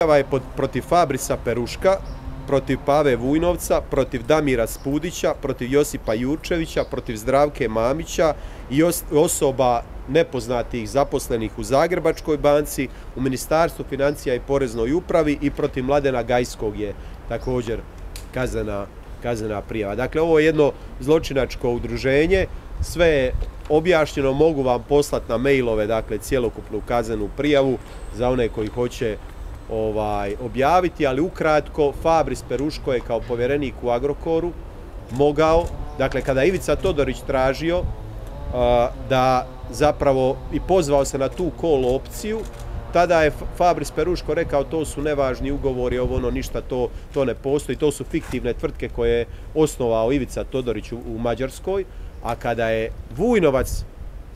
Prijava je protiv Fabrisa Peruška, protiv Pave Vujnovca, protiv Damira Spudića, protiv Josipa Jurčevića, protiv Zdravke Mamića i osoba nepoznatih zaposlenih u Zagrebačkoj banci, u Ministarstvu financija i Poreznoj upravi i protiv Mladena Gajskog je također kaznena prijava. Dakle, ovo je jedno zločinačko udruženje, sve je objašnjeno, mogu vam poslati na mailove, dakle, cjelokupnu kaznenu prijavu za one koji hoće ovaj, objaviti, ali ukratko Fabris Peruško je kao povjerenik u Agrokoru mogao, dakle kada Ivica Todorić tražio da zapravo i pozvao se na tu kol opciju, tada je Fabris Peruško rekao to su nevažni ugovori, ovo ono ništa to, to ne postoji, to su fiktivne tvrtke koje je osnovao Ivica Todorić u, u Mađarskoj, a kada je Vujnovac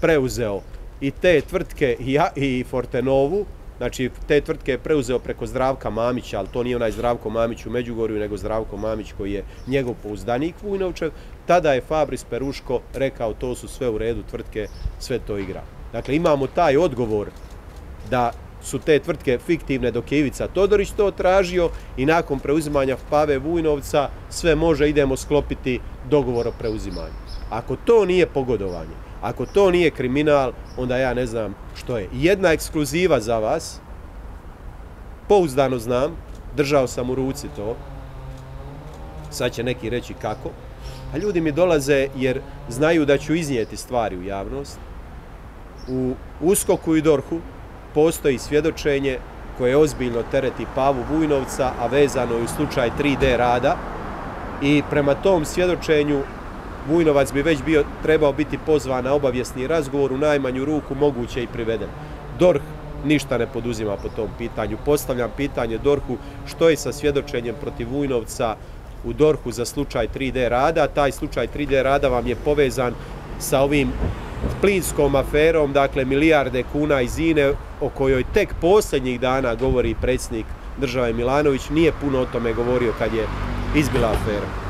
preuzeo i te tvrtke i, i Fortenovu, Znači, te tvrtke je preuzeo preko Zdravka Mamića, ali to nije onaj Zdravko Mamić u Međugorju, nego Zdravko Mamić koji je njegov pouzdanik Vujnovčev. Tada je Fabris Peruško rekao to su sve u redu tvrtke, sve to igra. Dakle, imamo taj odgovor da su te tvrtke fiktivne dok je Ivica Todorić to tražio i nakon preuzimanja Pave Vujnovca sve može, idemo sklopiti dogovor o preuzimanju. Ako to nije pogodovanje, ako to nije kriminal, onda ja ne znam što je. Jedna ekskluziva za vas, pouzdano znam, držao sam u ruci to, sad će neki reći kako, a ljudi mi dolaze jer znaju da ću iznijeti stvari u javnost. U Uskoku i Dorhu postoji svjedočenje koje ozbiljno tereti Pavu Vujnovca, a vezano je u slučaj 3D rada. I prema tom svjedočenju Vujnovac bi već bio, trebao biti pozvan na obavjesni razgovor, u najmanju ruku moguće i priveden. DORH ništa ne poduzima po tom pitanju. Postavljam pitanje DORH-u što je sa svjedočenjem protiv Vujnovca u DORH-u za slučaj 3D rada. Taj slučaj 3D rada vam je povezan sa ovim plinskom aferom, dakle milijarde kuna iz INE o kojoj tek posljednjih dana govori predsjednik države Milanović, nije puno o tome govorio kad je izbila afera.